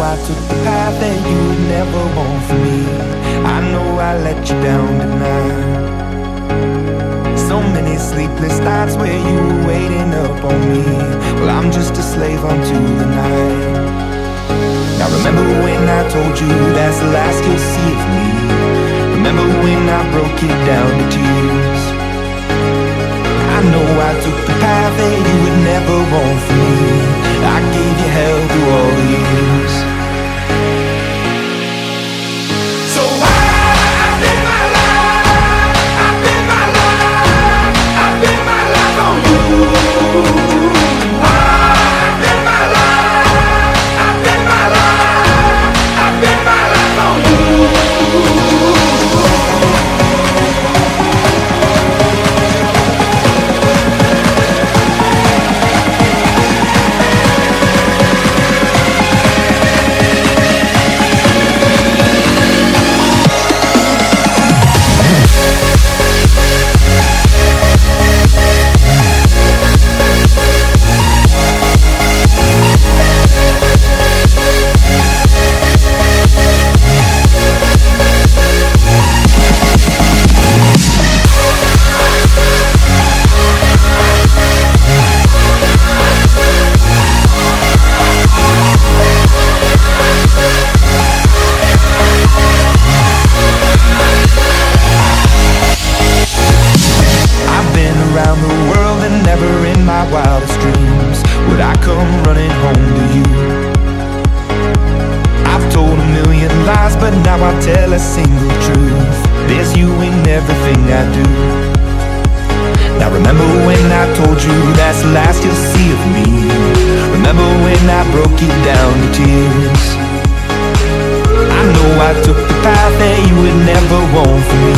I took the path that you would never want for me. I know I let you down tonight. So many sleepless nights where you were waiting up on me. Well, I'm just a slave unto the night. Now remember when I told you that's the last you'll see of me? Remember when I broke it down to tears? I know I took the path that you come running home to you. I've told a million lies but now I tell a single truth. There's you in everything I do. Now remember when I told you that's the last you'll see of me? Remember when I broke it down to tears? I know I took the path that you would never want for me